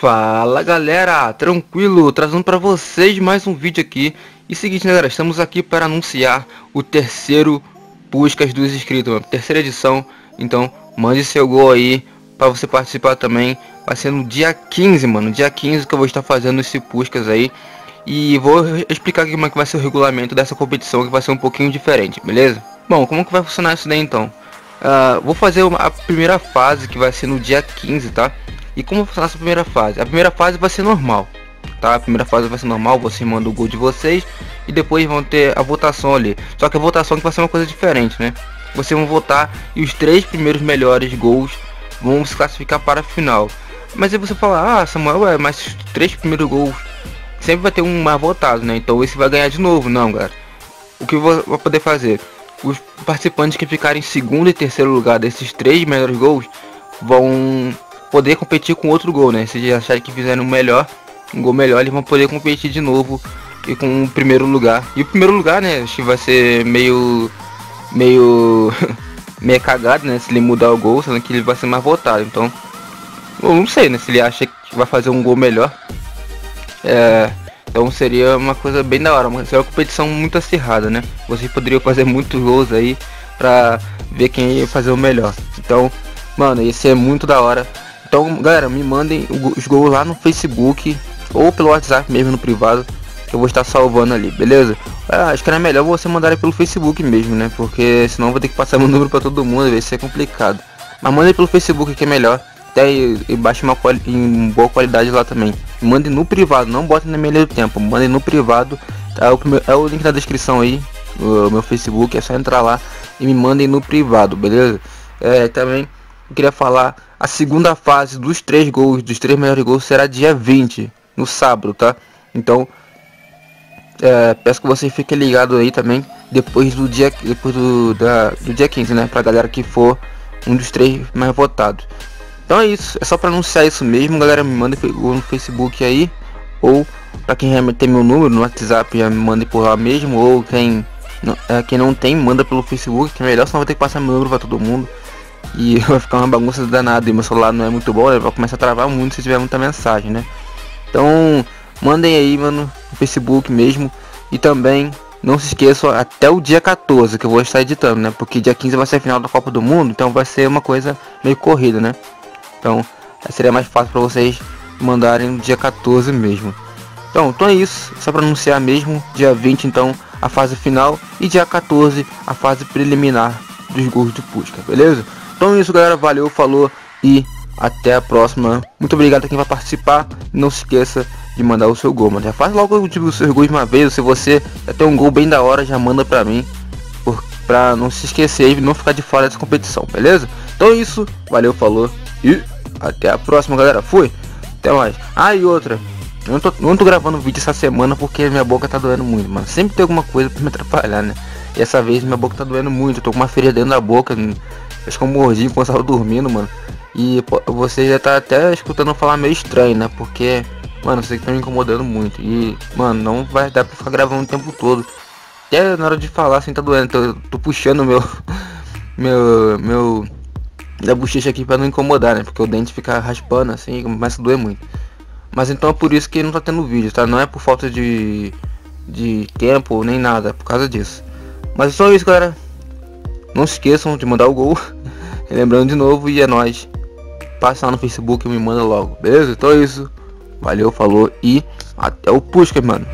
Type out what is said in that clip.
Fala galera, tranquilo, trazendo para vocês mais um vídeo aqui E seguinte né, galera, estamos aqui para anunciar o terceiro Puscas dos Inscritos, mano. terceira edição Então mande seu gol aí para você participar também Vai ser no dia 15, mano, dia 15 que eu vou estar fazendo esse Puscas aí E vou explicar aqui como é que vai ser o regulamento dessa competição que vai ser um pouquinho diferente, beleza? Bom, como que vai funcionar isso daí então? Uh, vou fazer a primeira fase que vai ser no dia 15, tá? E como funciona essa primeira fase? A primeira fase vai ser normal, tá? A primeira fase vai ser normal, você manda o gol de vocês e depois vão ter a votação ali. Só que a votação que vai ser uma coisa diferente, né? Vocês vão votar e os três primeiros melhores gols vão se classificar para a final. Mas aí você fala, ah Samuel, é, mas os três primeiros gols sempre vai ter um mais votado, né? Então esse vai ganhar de novo, não, galera. O que eu vou poder fazer? Os participantes que ficarem em segundo e terceiro lugar desses três melhores gols vão poder competir com outro gol, né? Se eles acharem que fizeram um melhor, um gol melhor, eles vão poder competir de novo e com o primeiro lugar. E o primeiro lugar, né? Acho que vai ser meio. meio. meio cagado, né? Se ele mudar o gol, sendo que ele vai ser mais votado. Então. Eu não sei, né? Se ele acha que vai fazer um gol melhor. É. Então seria uma coisa bem da hora, mas seria uma competição muito acirrada, né? Vocês poderiam fazer muitos gols aí pra ver quem ia fazer o melhor. Então, mano, esse é muito da hora. Então, galera, me mandem os gols lá no Facebook ou pelo WhatsApp mesmo no privado. Que eu vou estar salvando ali, beleza? Ah, acho que era melhor você mandar pelo Facebook mesmo, né? Porque senão vou ter que passar meu número para todo mundo, vai ser complicado. Mas mandem pelo Facebook que é melhor. Até e, baixe uma em boa qualidade lá também. Mandem no privado, não botem na linha do tempo. Mandem no privado. Tá? É o, é o link na descrição aí. O meu Facebook, é só entrar lá e me mandem no privado, beleza? É, também eu queria falar a segunda fase dos três gols, dos três melhores gols, será dia 20, no sábado, tá? Então, é, peço que você fique ligado aí também, depois do dia, depois do, da, do dia 15, né? Pra galera que for um dos três mais votados. Então é isso, é só para anunciar isso mesmo, galera, me manda no Facebook aí, ou para quem realmente tem meu número no WhatsApp, já me manda por lá mesmo, ou quem não, é, quem não tem, manda pelo Facebook, que é melhor, senão vai ter que passar meu número para todo mundo. E vai ficar uma bagunça danada e meu celular não é muito bom, vai começar a travar muito se tiver muita mensagem, né? Então, mandem aí, mano, no Facebook mesmo. E também, não se esqueçam, até o dia 14 que eu vou estar editando, né? Porque dia 15 vai ser a final da Copa do Mundo, então vai ser uma coisa meio corrida, né? Então, seria mais fácil para vocês mandarem no dia 14 mesmo. Então, então é isso, só para anunciar mesmo, dia 20 então a fase final e dia 14 a fase preliminar dos gols de Pusca, beleza? Então é isso, galera. Valeu, falou e até a próxima. Muito obrigado a quem vai participar. Não se esqueça de mandar o seu gol, mano. Já faz logo tipo, o seu gol de uma vez. Se você tem um gol bem da hora, já manda pra mim. Por, pra não se esquecer e não ficar de fora dessa competição, beleza? Então é isso. Valeu, falou e até a próxima, galera. Fui. Até mais. Ah, e outra. Eu não tô, não tô gravando vídeo essa semana porque minha boca tá doendo muito, mano. Sempre tem alguma coisa pra me atrapalhar, né? E essa vez minha boca tá doendo muito. Eu tô com uma ferida dentro da boca. Acho que eu mordi eu tava dormindo, mano. E você já tá até escutando falar meio estranho, né? Porque, mano, você tá me incomodando muito. E, mano, não vai dar pra ficar gravando o tempo todo. Até na hora de falar assim tá doendo. Tô, tô puxando meu. Meu. Meu. Da bochecha aqui pra não incomodar, né? Porque o dente fica raspando assim começa a doer muito. Mas então é por isso que não tá tendo vídeo, tá? Não é por falta de. De tempo nem nada, é por causa disso. Mas é só isso, galera. Não se esqueçam de mandar o gol. Lembrando de novo e é nóis. Passa lá no Facebook e me manda logo. Beleza? Então é isso. Valeu, falou e até o Pusca, mano.